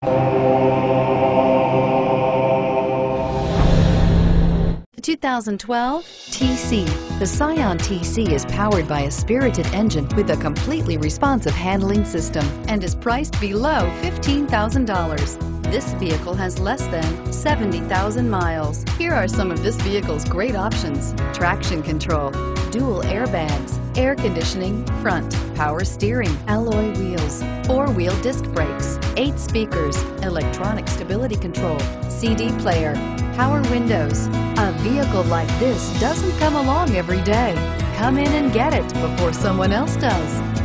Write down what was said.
The 2012 TC. The Scion TC is powered by a spirited engine with a completely responsive handling system and is priced below $15,000. This vehicle has less than 70,000 miles. Here are some of this vehicle's great options. Traction control, dual airbags, air conditioning, front, power steering, alloy wheels, four-wheel disc brakes, eight speakers, electronic stability control, CD player, power windows. A vehicle like this doesn't come along every day. Come in and get it before someone else does.